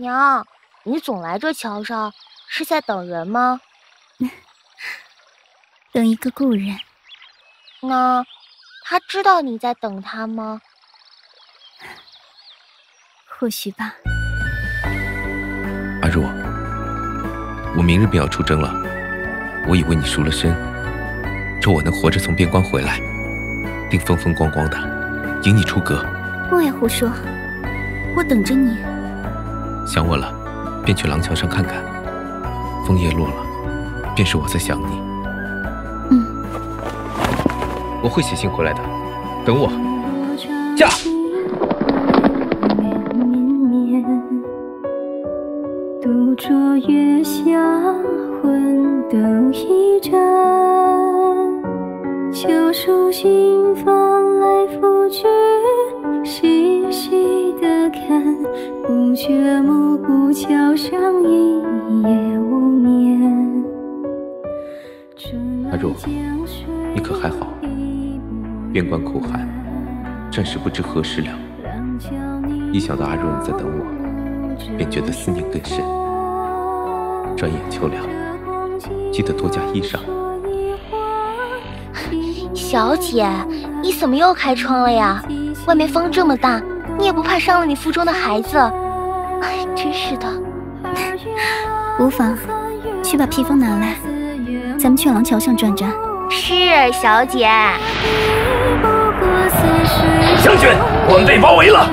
娘，你总来这桥上，是在等人吗？等一个故人。那他知道你在等他吗？或许吧。阿若，我明日便要出征了，我已为你赎了身。若我能活着从边关回来，定风风光光的迎你出阁。莫要胡说，我等着你。想我了，便去廊桥上看看。枫叶落了，便是我在想你。嗯，我会写信回来的，等我。驾。独酌月下，魂灯一盏，旧书新放来覆去，不觉暮鼓桥上一夜无眠。阿若，你可还好？边关苦寒，暂时不知何时了。一想到阿若你在等我。便觉得思念更深。转眼秋凉，记得多加衣裳。小姐，你怎么又开窗了呀？外面风这么大，你也不怕伤了你腹中的孩子？哎，真是的。无妨，去把披风拿来，咱们去廊桥上转转。是，小姐。将军，我们被包围了，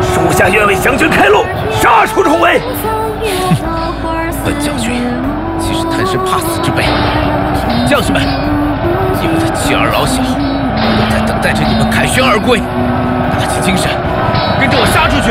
属下愿为将军开路。杀出重围！本将军岂是贪生怕死之辈？将士们，你们的妻儿老小都在等待着你们凯旋而归，打起精神，跟着我杀出去！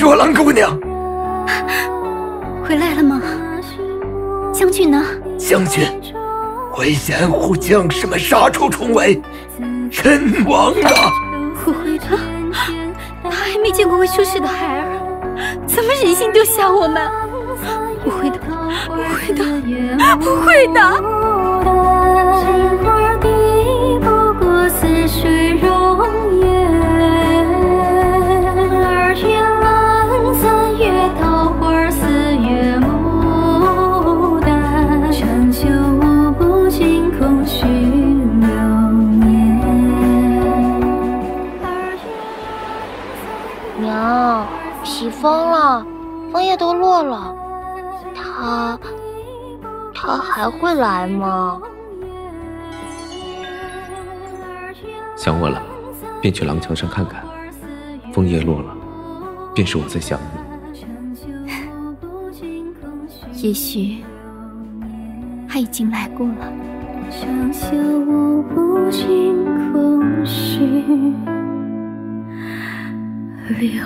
若兰姑娘，回来了吗？将军呢？将军，回贤护将士们杀出重围，身亡了。不会的，他还没见过未出世的孩儿，怎么忍心丢下我们？不会的，不会的，不会的。疯了，枫叶都落了，他他还会来吗？想我了，便去廊桥上看看。枫叶落了，便是我在想你。也许他已经来过了。六。